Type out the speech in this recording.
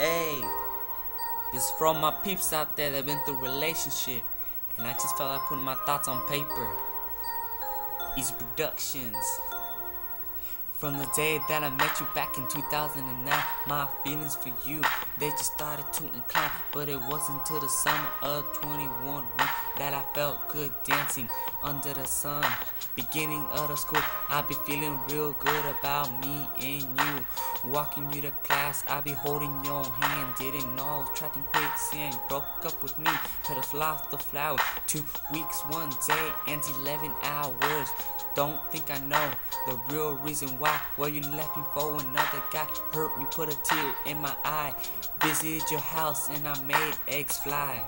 Hey, this is from my peeps out there that been through relationship, and I just felt like putting my thoughts on paper. Ezzy Productions. From the day that I met you back in 2009, my feelings for you, they just started to incline. But it wasn't till the summer of 21 that I felt good dancing under the sun. Beginning of the school, I be feeling real good about me and you. Walking you to class, I be holding your hand. Didn't know trapped in quicksand. Broke up with me, petals lost the flower. Two weeks, one day, and 11 hours. Don't think I know the real reason why. Well, you left me for another guy. Hurt me, put a tear in my eye. Visited your house and I made eggs fly.